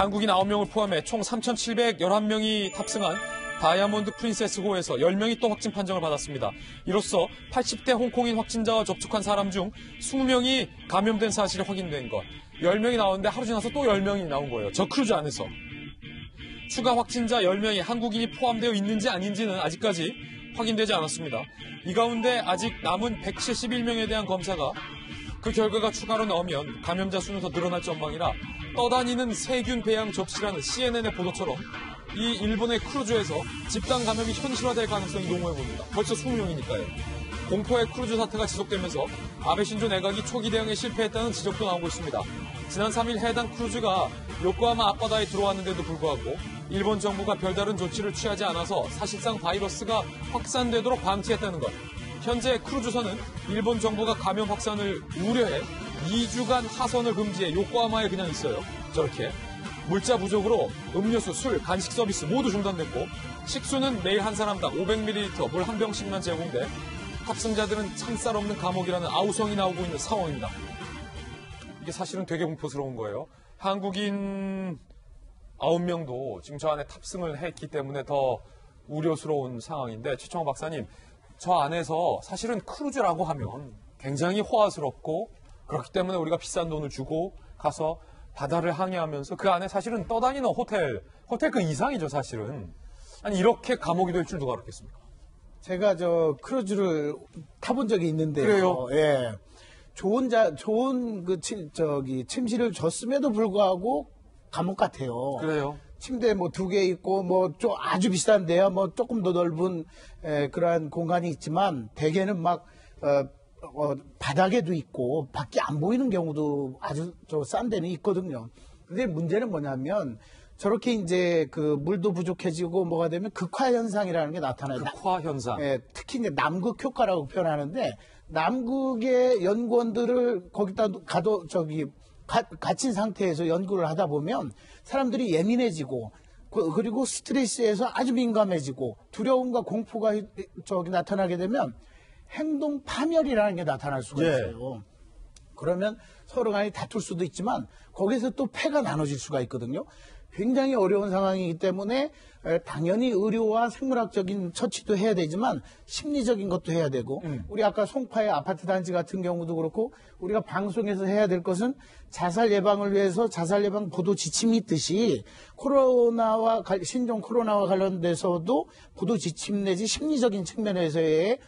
한국인 9명을 포함해 총 3,711명이 탑승한 다이아몬드 프린세스호에서 10명이 또 확진 판정을 받았습니다. 이로써 80대 홍콩인 확진자와 접촉한 사람 중 20명이 감염된 사실이 확인된 것. 10명이 나왔는데 하루 지나서 또 10명이 나온 거예요. 저 크루즈 안에서. 추가 확진자 10명이 한국인이 포함되어 있는지 아닌지는 아직까지 확인되지 않았습니다. 이 가운데 아직 남은 171명에 대한 검사가 그 결과가 추가로 나오면 감염자 수는 더 늘어날 전망이라 떠다니는 세균 배양 접시라는 CNN의 보도처럼 이 일본의 크루즈에서 집단 감염이 현실화될 가능성이 농후해 보입니다. 벌써 20명이니까요. 공포의 크루즈 사태가 지속되면서 아베 신조 내각이 초기 대응에 실패했다는 지적도 나오고 있습니다. 지난 3일 해당 크루즈가 요코하마 앞바다에 들어왔는데도 불구하고 일본 정부가 별다른 조치를 취하지 않아서 사실상 바이러스가 확산되도록 방치했다는 것. 현재 크루즈선은 일본 정부가 감염 확산을 우려해 2주간 하선을 금지해 요코하마에 그냥 있어요. 저렇게. 물자 부족으로 음료수, 술, 간식 서비스 모두 중단됐고 식수는 매일 한 사람당 500ml 물 한 병씩만 제공돼 탑승자들은 창살 없는 감옥이라는 아우성이 나오고 있는 상황입니다. 이게 사실은 되게 공포스러운 거예요. 한국인 9명도 지금 저 안에 탑승을 했기 때문에 더 우려스러운 상황인데 최청호 박사님 저 안에서 사실은 크루즈라고 하면 굉장히 호화스럽고 그렇기 때문에 우리가 비싼 돈을 주고 가서 바다를 항해하면서 그 안에 사실은 떠다니는 호텔, 호텔 그 이상이죠, 사실은. 아니, 이렇게 감옥이 될 줄 누가 알았겠습니까? 제가 저 크루즈를 타본 적이 있는데요. 그래요? 예. 좋은 자, 좋은 그 침, 저기 침실을 줬음에도 불구하고 감옥 같아요. 그래요. 침대 뭐 두 개 있고 뭐 좀 아주 비싼데요. 뭐 조금 더 넓은 에, 그러한 공간이 있지만 대개는 막 어, 어, 바닥에도 있고 밖에 안 보이는 경우도 아주 저 싼 데는 있거든요. 근데 문제는 뭐냐면 저렇게 이제 그 물도 부족해지고 뭐가 되면 극화 현상이라는 게 나타나요. 나- 극화 현상. 예, 특히 이제 남극 효과라고 표현하는데 남극의 연구원들을 거기다 가도 저기 가, 갇힌 상태에서 연구를 하다 보면 사람들이 예민해지고 그- 그리고 스트레스에서 아주 민감해지고 두려움과 공포가 이- 저기 나타나게 되면 행동 파멸이라는 게 나타날 수가 예. 있어요. 그러면 서로 간에 다툴 수도 있지만 거기서 또 패가 나눠질 수가 있거든요. 굉장히 어려운 상황이기 때문에 에, 당연히 의료와 생물학적인 처치도 해야 되지만 심리적인 것도 해야 되고 우리 아까 송파의 아파트 단지 같은 경우도 그렇고 우리가 방송에서 해야 될 것은 자살 예방을 위해서 자살 예방 보도 지침이 있듯이 코로나와 관- 신종 코로나와 관련돼서도 보도 지침 내지 심리적인 측면에서의 어,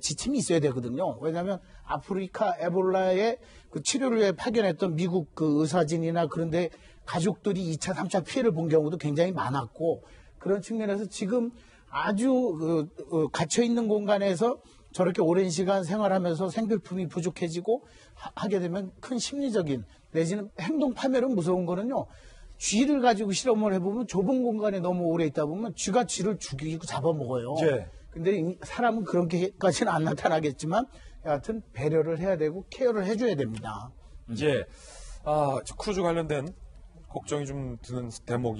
지침이 있어야 되거든요. 왜냐하면 아프리카 에볼라의 그 치료를 위해 파견했던 미국 그 의사진이나 그런데 가족들이 2차, 3차 피해를 본 경우도 굉장히 많았고 그런 측면에서 지금 아주 그, 어, 갇혀 있는 공간에서 저렇게 오랜 시간 생활하면서 생필품이 부족해지고 하, 게 되면 큰 심리적인 내지는 행동 파멸은 무서운 거는요. 쥐를 가지고 실험을 해보면 좁은 공간에 너무 오래 있다 보면 쥐가 쥐를 죽이고 잡아먹어요. 예. 근데 이 사람은 그렇게까지는 안 나타나겠지만 여하튼 배려를 해야 되고 care를 해줘야 됩니다. 예. 아, 저 크루즈 관련된 걱정이 좀 드는 대목이